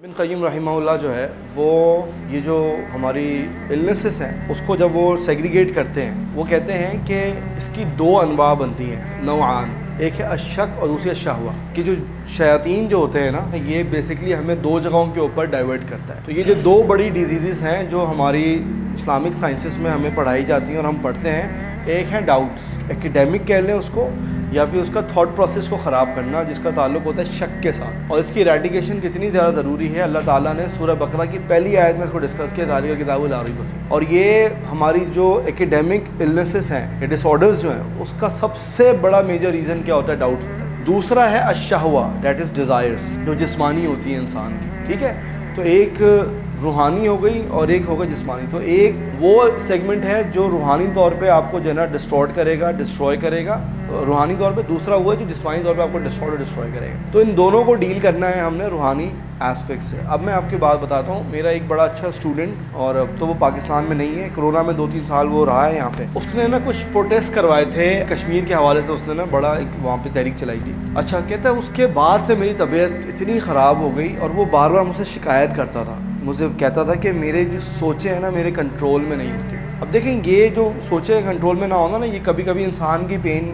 इबिन क़य्यम रहीमहुल्लाह जो है, वो ये जो हमारी इलनेसेस हैं, उसको जब वो सेग्रीगेट करते हैं, वो कहते हैं कि इसकी दो अनवा बनती हैं, नौआन। एक है अशक और दूसरी अशाहवा कि जो शयातीन जो होते हैं ना, ये बेसिकली हमें दो जगहों के ऊपर डाइवर्ट करता है। तो ये जो दो बड़ी डिज़ीज़ हैं, जो हमारी इस्लामिक साइंसेस में हमें पढ़ाई जाती हैं और हम पढ़ते हैं, एक है डाउट्स एकेडमिक कह लें उसको या फिर उसका थॉट प्रोसेस को ख़राब करना, जिसका ताल्लुक होता है शक के साथ। और इसकी रेडिकेशन कितनी ज़्यादा ज़रूरी है, अल्लाह ताला ने सूरह बकरा की पहली आयत में इसको डिस्कस किया, तारीख किताब लारी और ये हमारी जो एकेडमिक इलनेसेस हैं, या डिसऑर्डर्स जो हैं, उसका सबसे बड़ा मेजर रीज़न क्या होता है? डाउट्स होता है। दूसरा है अशाहवा दैट इज़ डिज़ायर्स जो जिसमानी होती है इंसान की, ठीक है? तो एक रूहानी हो गई और एक होगा जिसमानी। तो एक वो सेगमेंट है जो रूहानी तौर पे आपको जो है ना डिस्ट्रॉय करेगा डिस्ट्रॉय करेगा। रूहानी तौर पे दूसरा वो है जो जिसमानी तौर पे आपको डिस्ट्रॉय डिस्ट्रॉय करेगा। तो इन दोनों को डील करना है हमने रूहानी एस्पेक्ट से। अब मैं आपकी बात बताता हूँ, मेरा एक बड़ा अच्छा स्टूडेंट और अब तो वो पाकिस्तान में नहीं है, कोरोना में दो तीन साल वो रहा है यहाँ पे। उसने ना कुछ प्रोटेस्ट करवाए थे कश्मीर के हवाले से, उसने ना बड़ा एक वहाँ पे तहरीक चलाई थी। अच्छा कहता है उसके बाद से मेरी तबीयत इतनी ख़राब हो गई, और वो बार बार मुझसे शिकायत करता था। मुझे कहता था कि मेरे जो सोचे हैं ना, मेरे कंट्रोल में नहीं होती। अब देखें, ये जो सोचे कंट्रोल में ना होना ना, ये कभी कभी इंसान की पेन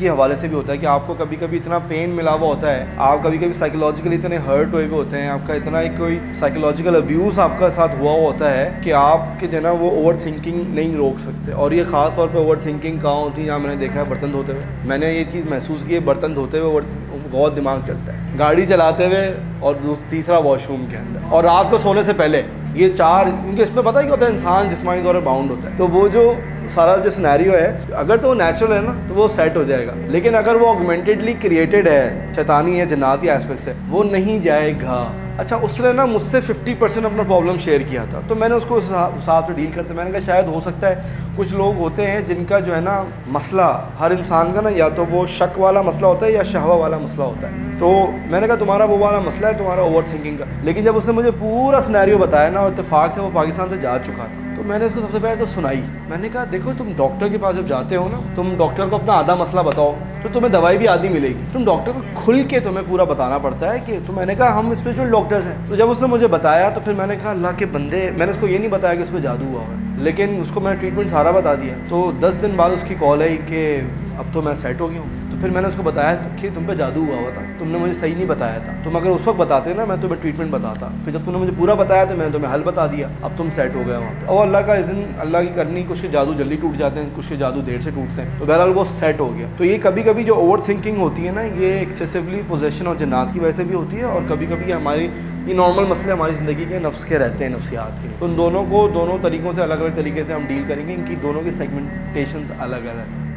के हवाले से भी होता है कि आपको कभी कभी इतना पेन मिला हुआ होता है। आप कभी कभी साइकोलॉजिकली इतने हर्ट हुए हुए होते हैं। आपका इतना एक कोई साइकोलॉजिकल अब्यूज़ आपका साथ हुआ होता है कि आपके जो ना वो ओवर थिंकिंग नहीं रोक सकते। और ये ख़ास तौर पर ओवर थिंकिंग कहाँ होती है? जहाँ मैंने देखा है बर्तन धोते हुए। मैंने ये चीज़ महसूस की है, बर्तन धोते हुए ओवर बहुत दिमाग चलता है। गाड़ी चलाते हुए और तीसरा वॉशरूम के अंदर। और रात को सोने से पहले ये चार, क्योंकि इसमें पता ही होता है? इंसान जिसमानी तौर पर बाउंड होता है। तो वो जो सारा जो सिनेरियो है, अगर तो वो नेचुरल है ना तो वो सेट हो जाएगा। लेकिन अगर वो ऑगमेंटेडली क्रिएटेड है, शैतानी है, जन्नाती एस्पेक्ट से, वो नहीं जाएगा। अच्छा उसने ना मुझसे 50 परसेंट अपना प्रॉब्लम शेयर किया था। तो मैंने उसको उस साथ में डील करते, मैंने कहा, शायद हो सकता है, कुछ लोग होते हैं, जिनका जो है ना मसला, हर इंसान का ना, या तो वो शक वाला मसला होता है, या शहवा वाला मसला होता है। तो मैंने कहा, तुम्हारा वो वाला मसला है, तुम्हारा ओवर थिंकिंग का। लेकिन जब उसने मुझे पूरा स्नैरियो बताया ना इतफाक से वो पाकिस्तान से जा चुका था। तो मैंने उसको सबसे पहले तो सुनाई। मैंने कहा, देखो, तुम डॉक्टर के पास जब जाते हो ना, तुम डॉक्टर को अपना आधा मसला बताओ तो तुम्हें दवाई भी आधी मिलेगी। तुम डॉक्टर को खुल के तुम्हें पूरा बताना पड़ता है कि तो मैंने कहा, हम स्पिरिचुअल डॉक्टर्स हैं। तो जब उसने मुझे बताया तो फिर मैंने कहा, अल्लाह के बंदे, मैंने उसको ये नहीं बताया कि उसको जादू हुआ है, लेकिन उसको मैंने ट्रीटमेंट सारा बता दिया। तो दस दिन बाद उसकी कॉल आई कि, अब तो मैं सेट हो गया हूँ। फिर मैंने उसको बताया कि तुम पे जादू हुआ हुआ था। तुमने मुझे सही नहीं बताया था। तुम अगर उस वक्त बताते ना, मैं तुम्हें ट्रीटमेंट बताता। फिर जब तुमने मुझे पूरा बताया तो मैंने तुम्हें हल बता दिया। अब तुम सेट हो गए वहाँ पर और अल्लाह का इज़न अल्लाह की करनी, कुछ के जादू जल्दी टूट जाते हैं, कुछ के जादू देर से टूटते हैं। तो बहरहाल वो सेट हो गया। तो ये कभी कभी जो ओवर थिंकिंग होती है ना, ये एक्सेसिवली पोजेशन और जन्नात की वजह से भी होती है और कभी कभी हमारी, ये नॉर्मल मसले हमारी ज़िंदगी के नफ्स के रहते हैं, नफ्सियात के। तो उन दोनों को, दोनों तरीक़ों से अलग अलग तरीके से हम डील करेंगे। इनकी दोनों की सेगमेंटेशन अलग अलग